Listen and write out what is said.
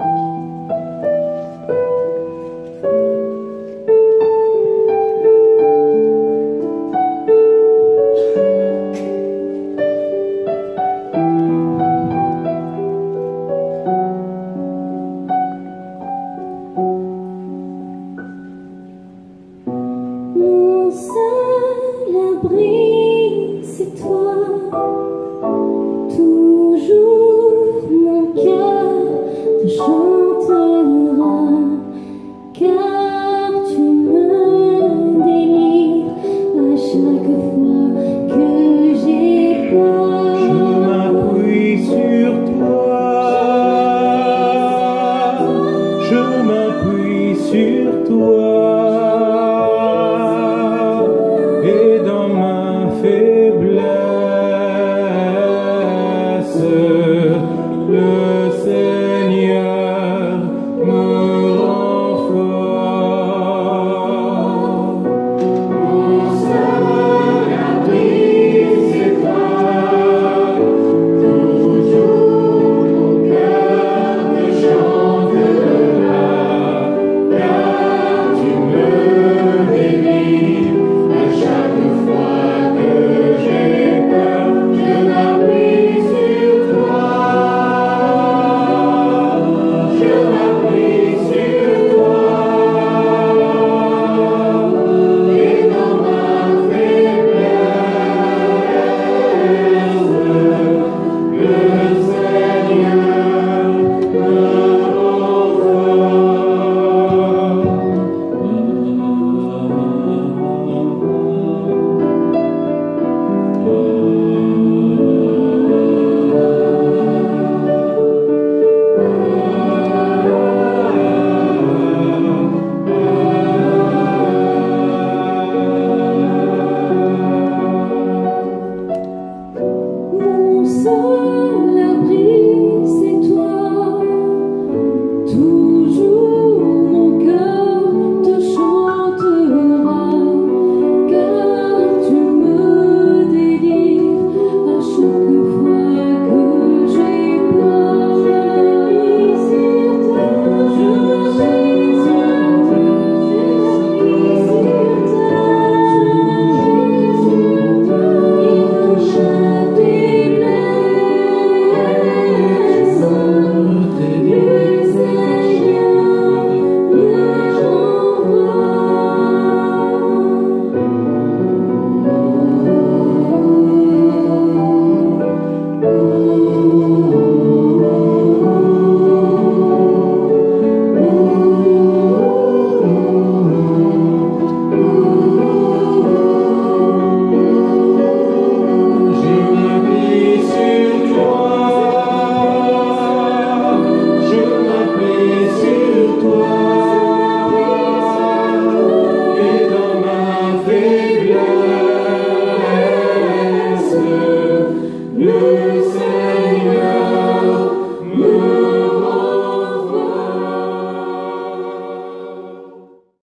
Mon seul abri, c'est toi. tua